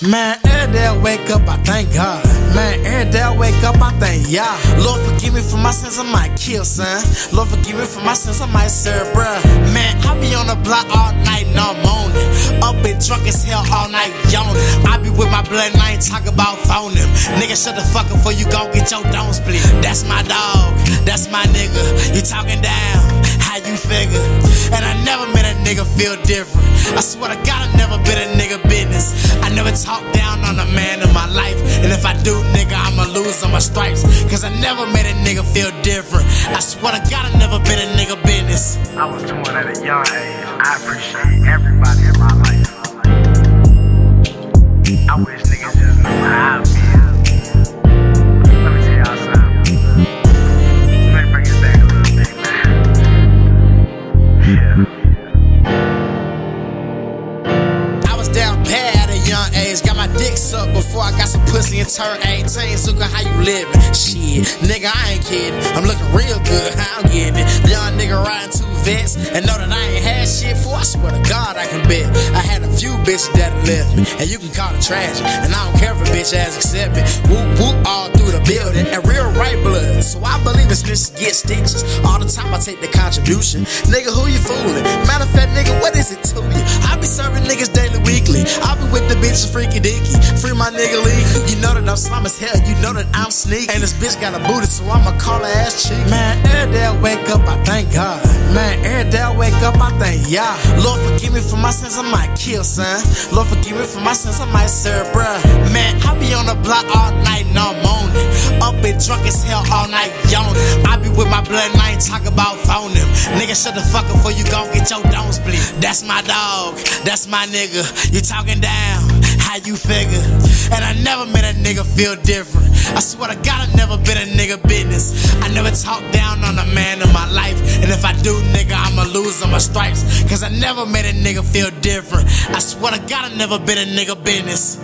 Man, every day I wake up, I thank God. Man, every day I wake up, I thank Yah. Lord, forgive me for my sins, I might kill, son. Lord, forgive me for my sins, I might serve, bruh. Man, I be on the block all night, no moaning. Up and drunk as hell all night, yawning. I be with my blood and I ain't talk about phoning. Nigga, shut the fuck up before you go get your dome split. That's my dog, that's my nigga. You talking down, how you figure? And I never met a nigga feel different. I swear to God, I never been a nigga business. Do, nigga, I'ma lose on my stripes. Cause I never made a nigga feel different. I swear to God, I never been a nigga business. I was torn at a young age. I appreciate everybody in my life. I wish niggas just knew how I feel. Let me tell y'all something. Let me bring it back a little bit, man. Yeah. I was down bad at a young age. Dick sucked before I got some pussy and turned 18. Zukaa, how you living? Shit, nigga, I ain't kidding. I'm looking real good. I'm getting it. Young nigga riding two vets and know that I ain't had shit for. I swear to God, I can bet. I had a few bitches that left me, and you can call it tragic. And I don't care if a bitch has accepted. Whoop whoop all through the building and real right blood. So I believe it's snitches get stitches. All the time I take the contribution. Nigga, who you fooling? Matter of fact, nigga, my nigga Lee. You know that I'm slime as hell. You know that I'm sneaky. And this bitch got a booty, so I'ma call her ass cheek. Man, every day I wake up, I thank God. Man, every day I wake up, I thank Yah. Lord, forgive me for my sins, I might kill, son. Lord, forgive me for my sins, I might serve, bruh. Man, I be on the block all night, and moaning. Up and drunk as hell all night, yawning. I be with my blood and I ain't talk about phoning. Nigga, shut the fuck up before you gon' get your dome split. That's my dog, that's my nigga. You talking down, you figure? And I never made a nigga feel different. I swear to God, I never been a nigga business. I never talk down on a man in my life. And if I do, nigga, I'ma lose on my stripes. Cause I never made a nigga feel different. I swear to God, I never been a nigga business.